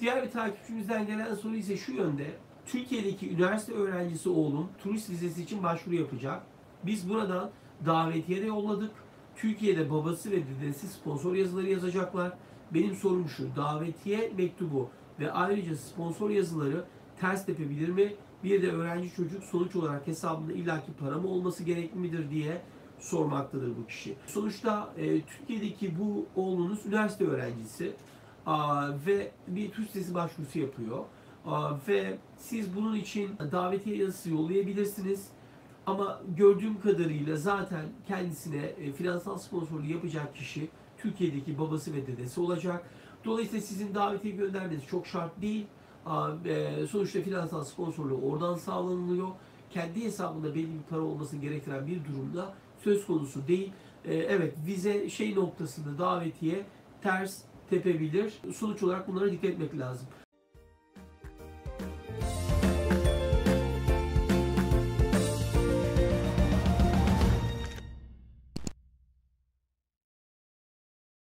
Diğer bir takipçimizden gelen soru ise şu yönde. Türkiye'deki üniversite öğrencisi oğlum turist vizesi için başvuru yapacak. Biz buradan davetiye de yolladık. Türkiye'de babası ve dedesi sponsor yazıları yazacaklar. Benim sorum şu, davetiye mektubu ve ayrıca sponsor yazıları ters tepebilir mi? Bir de öğrenci çocuk sonuç olarak hesabında illaki para mı olması gerekli midir diye sormaktadır bu kişi. Sonuçta e, Türkiye'deki bu oğlunuz üniversite öğrencisi ve bir turist vizesi başvurusu yapıyor. Ve siz bunun için davetiye yazısı yollayabilirsiniz. Ama gördüğüm kadarıyla zaten kendisine e, finansal sponsorluğu yapacak kişi Türkiye'deki babası ve dedesi olacak. Dolayısıyla sizin davetiye göndermeniz çok şart değil. E, Sonuçta finansal sponsorluğu oradan sağlanılıyor. Kendi hesabında belli bir para olmasını gerektiren bir durumda söz konusu değil. E, Evet vize şey noktasında davetiye ters tepebilir. Sonuç olarak bunlara dikkat etmek lazım.